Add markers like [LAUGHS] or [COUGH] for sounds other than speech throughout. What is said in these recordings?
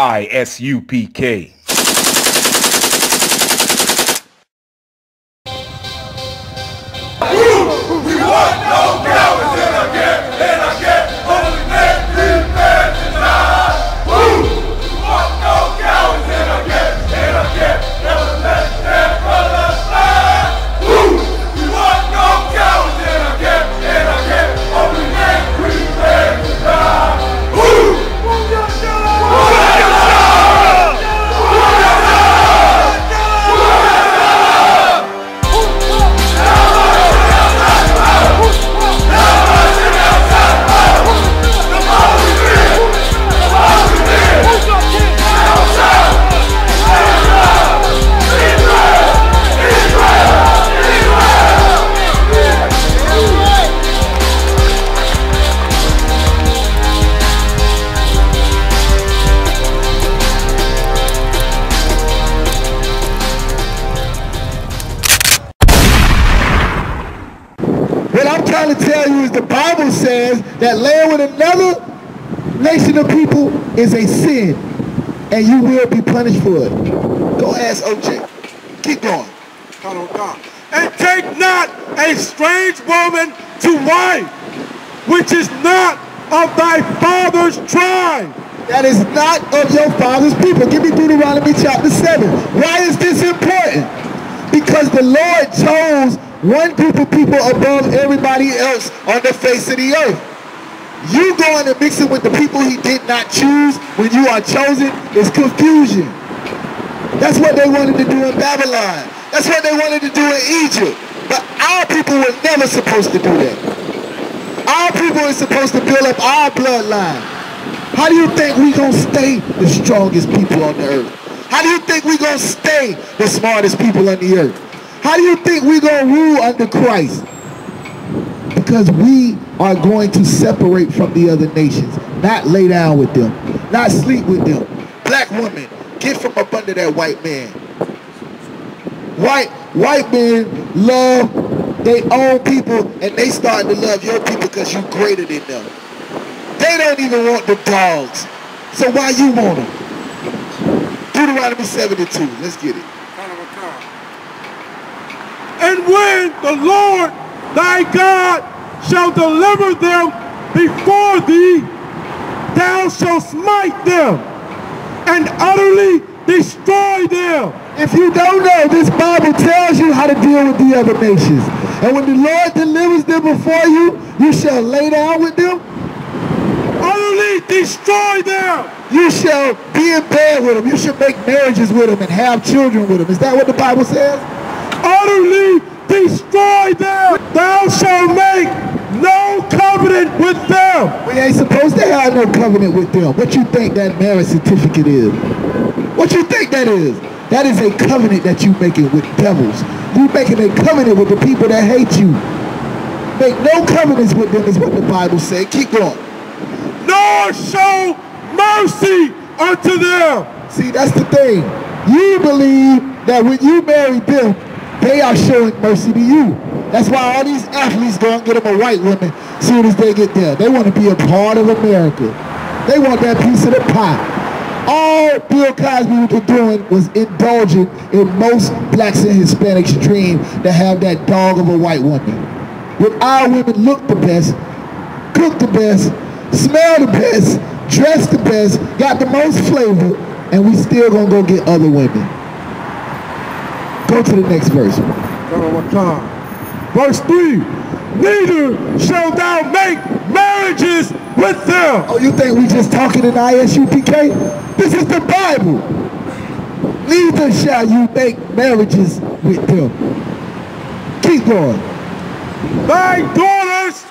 ISUPK. We that land with another nation of people is a sin, and you will be punished for it. Go ask OJ. Keep going. On God. And take not a strange woman to wife, which is not of thy father's tribe. That is not of your father's people. Give me Deuteronomy chapter 7. Why is this important? Because the Lord chose one group of people above everybody else on the face of the earth. You going and mixing with the people he did not choose when you are chosen is confusion. That's what they wanted to do in Babylon. That's what they wanted to do in Egypt. But our people were never supposed to do that. Our people are supposed to build up our bloodline. How do you think we gonna stay the strongest people on the earth? How do you think we gonna stay the smartest people on the earth? How do you think we gonna rule under Christ? Because we are going to separate from the other nations, not lay down with them, not sleep with them. Black women, get from up under that white man. White white men love their own people and they starting to love your people because you greater than them. They don't even want the dogs. So why you want them? Deuteronomy 72. Let's get it. And when the Lord thy God shall deliver them before thee, thou shalt smite them and utterly destroy them. If you don't know, this Bible tells you how to deal with the other nations. And when the Lord delivers them before you, you shall lay down with them. Utterly destroy them. You shall be in bed with them. You shall make marriages with them and have children with them. Is that what the Bible says? Utterly destroy them. Thou shalt make no covenant with them. We ain't supposed to have no covenant with them. What you think that marriage certificate is? What you think that is? That is a covenant that you making with devils. You making a covenant with the people that hate you. Make no covenants with them is what the Bible said. Keep going. Nor show mercy unto them. See, that's the thing. You believe that when you marry them, they are showing mercy to you. That's why all these athletes go and get them a white woman soon as they get there. They want to be a part of America. They want that piece of the pie. All Bill Cosby was doing was indulging in most blacks and Hispanics' dream to have that dog of a white woman. When our women look the best, cook the best, smell the best, dress the best, got the most flavor, and we still gonna go get other women. Go to the next verse. Verse 3 Neither shall thou make marriages with them. Oh, you think we just talking in ISUPK? This is the Bible. Neither shall you make marriages with them. Keep going. Thy daughters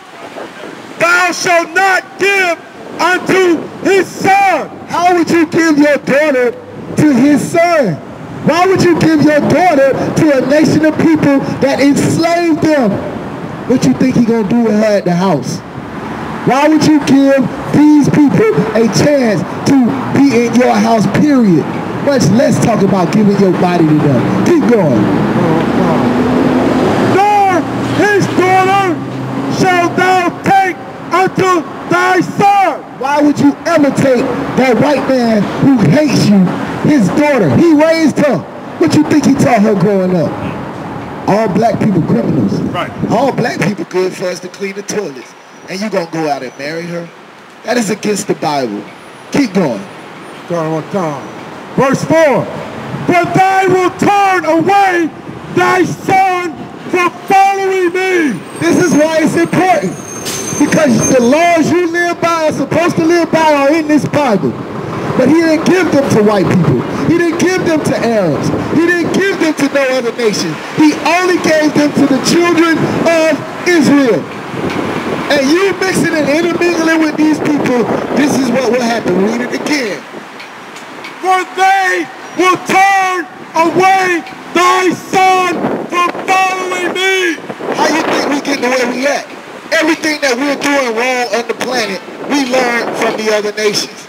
thou shalt not give unto his son. How would you give your daughter to his son? Why would you give your daughter to a nation of people that enslaved them? What you think he gonna do with her at the house? Why would you give these people a chance to be in your house, period? Much less talk about giving your body to them. Keep going. Nor his daughter shalt thou take unto thy son. Why would you take that white man who hates you, his daughter? He raised her. What you think he taught her growing up? All black people criminals. Right. All black people good for us to clean the toilets. And you gonna go out and marry her? That is against the Bible. Keep going. Turn one time. Verse 4. But they will turn away thy son from following me. This is why it's important. Because the laws you live by are supposed to live by are in this Bible. But he didn't give them to white people. He didn't give them to Arabs. He didn't give them to no other nation. He only gave them to the children of Israel. And you mixing and intermingling with these people, this is what will happen. Read it again. For they will turn away thy son from following me. How you think we getting to where we at? Everything that we're doing wrong on the planet, we learn from the other nations.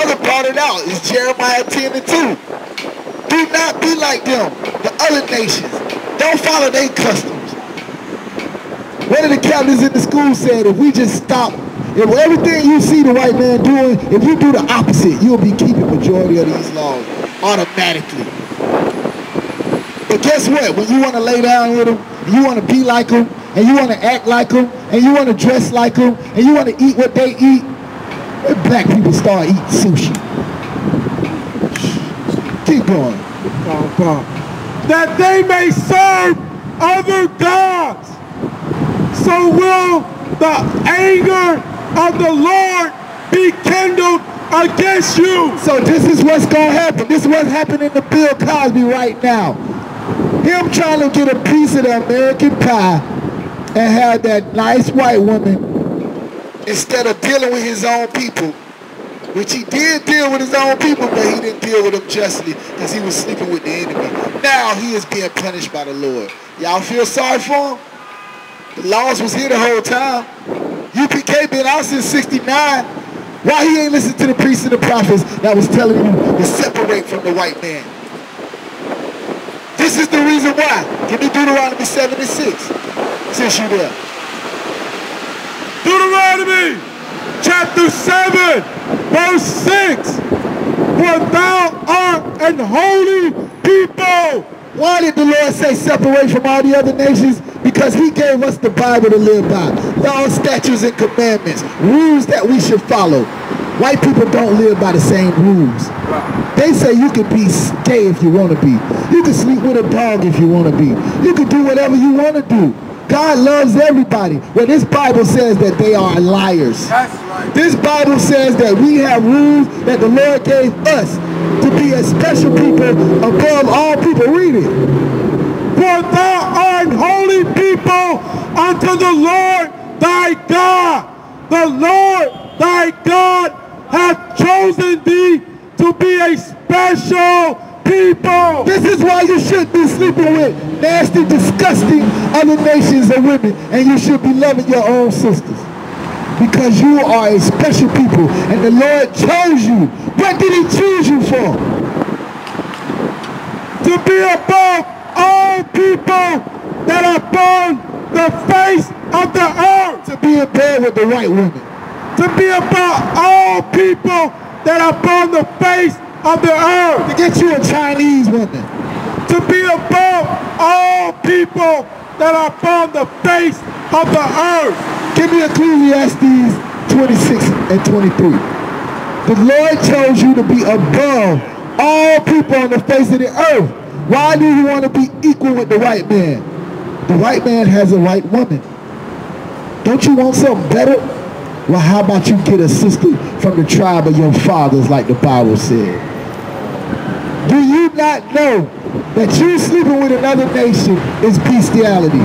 The brother brought it out. It's Jeremiah 10 and 2. Do not be like them, the other nations. Don't follow their customs. One of the captains in the school said, if we just stop, if everything you see the white man doing, if you do the opposite, you'll be keeping majority of these laws automatically. But guess what? When you want to lay down with them, you want to be like them, and you want to act like them, and you want to dress like them, and you want to eat what they eat, black people start eating sushi. Keep going. That they may serve other gods. So will the anger of the Lord be kindled against you. So this is what's going to happen. This is what's happening to Bill Cosby right now. Him trying to get a piece of the American pie and have that nice white woman instead of dealing with his own people, which he did deal with his own people, but he didn't deal with them justly because he was sleeping with the enemy. Now he is being punished by the Lord. Y'all feel sorry for him? The laws was here the whole time. UPK been out since 69. Why he ain't listen to the priests and the prophets that was telling you to separate from the white man? This is the reason why. Give me Deuteronomy 76, Since you there. Deuteronomy chapter 7, verse 6. For thou art an holy people. Why did the Lord say separate from all the other nations? Because he gave us the Bible to live by. Laws, statutes, and commandments. Rules that we should follow. White people don't live by the same rules. They say you can be gay if you want to be. You can sleep with a dog if you want to be. You can do whatever you want to do. God loves everybody. Well, this Bible says that they are liars. Right. This Bible says that we have rules that the Lord gave us to be a special people above all people. Read it. For thou art holy people unto the Lord thy God. The Lord thy God hath chosen thee to be a special people. This is why you should be sleeping with nasty, disgusting other nations of women, and you should be loving your own sisters. Because you are a special people, and the Lord chose you. What did he choose you for? to be above all people that are upon the face of the earth. To be in bed with the white woman. To be above all people that are upon the face of the earth. To get you a Chinese woman. To be above all people that are upon the face of the earth. Give me Ecclesiastes 26 and 23. The Lord chose you to be above all people on the face of the earth. Why do you want to be equal with the white man? The white man has a white woman. Don't you want something better? Well, how about you get a sister from the tribe of your fathers like the Bible said? Do you not know that you sleeping with another nation is bestiality?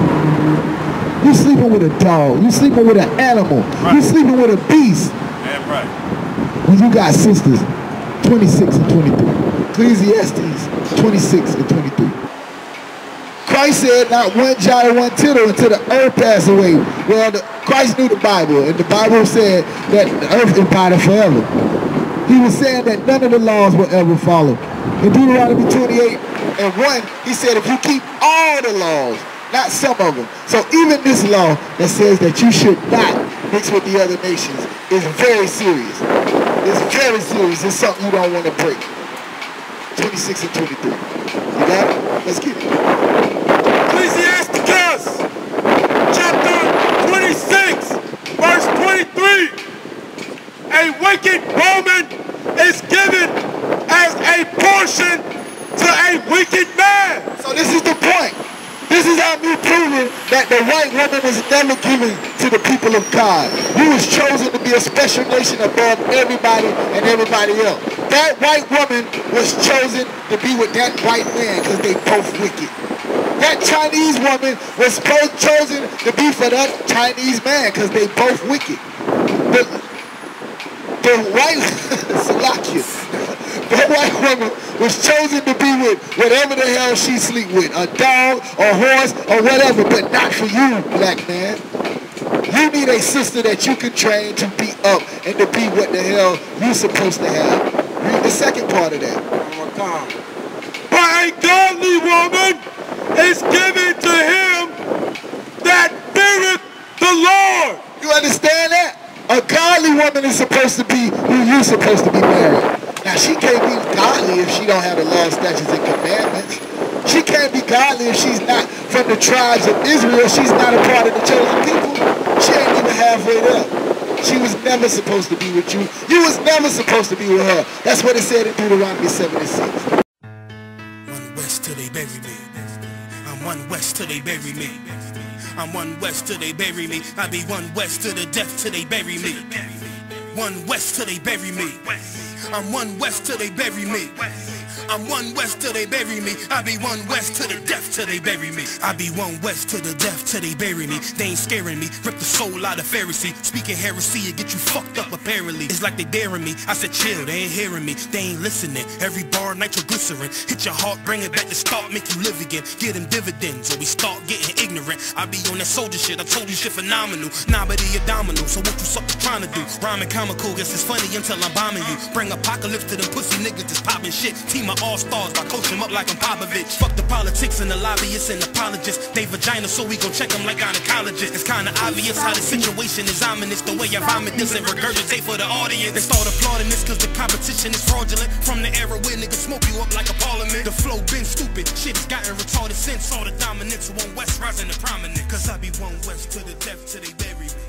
You sleeping with a dog. You sleeping with an animal. You sleeping with a beast. Damn right. When you got sisters, 26 and 23. Ecclesiastes 26 and 23. Christ said not one jot or one tittle until the earth passed away. Well, the, Christ knew the Bible, and the Bible said that the earth abided forever. He was saying that none of the laws will ever follow. In Deuteronomy 28 and 1, he said if you keep all the laws, not some of them. So even this law that says that you should not mix with the other nations, is very serious. It's very serious. It's something you don't want to break. 26 and 23. You got it? Let's get it. Ecclesiasticus, chapter 26, verse 23. A wicked woman is given to a wicked man. So this is the point. This is how me proving that the white woman is never given to the people of God. You was chosen to be a special nation above everybody and everybody else. That white woman was chosen to be with that white man because they both wicked. That Chinese woman was supposed chosen to be for that Chinese man because they both wicked. The, the white [LAUGHS] Salakia, the white woman was chosen to be with whatever the hell she sleep with, a dog, a horse, or whatever, but not for you, black man. You need a sister that you can train to be up and to be what the hell you supposed to have. Read the second part of that. But a godly woman is given to him that feareth the Lord. You understand that? A godly woman is supposed to be who you're supposed to be married. Now she can't be godly if she don't have the law, statutes, and commandments. She can't be godly if she's not from the tribes of Israel. She's not a part of the chosen people. She ain't even halfway there. She was never supposed to be with you. You was never supposed to be with her. That's what it said in Deuteronomy 76. One west till they bury me. I'm one west till they bury me. I'm one west till they bury me. I be one west to the death till they bury me. One west till they bury me. I'm one west till they bury me. I'm one west till they bury me. I be one west to the death till they bury me. I be one west to the death till they bury me. They ain't scaring me. Rip the soul out of Pharisee. Speaking heresy and get you fucked up apparently. It's like they daring me. I said chill, they ain't hearing me. They ain't listening. Every bar nitroglycerin. Hit your heart, bring it back to start, make you live again. Get them dividends or we start getting ignorant. I be on that soldier shit. I told you shit phenomenal. Nah, but he abdominal. So what you suckers trying to do? Rhyming comical. Guess it's funny until I'm bombing you. Bring apocalypse to them pussy niggas just popping shit. Team of all stars. I coach them up like I'm Popovich. Fuck the politics and the lobbyists and apologists. They vagina, so we gon' check them like gynecologists. It's kinda obvious how the situation is ominous. The way I vomit this and regurgitate for the audience. They start applauding this cause the competition is fraudulent. From the era where niggas smoke you up like a parliament. The flow been stupid. Shit has gotten retarded since all the dominance. One West rising to prominence. Cause I be one West to the death till they bury me.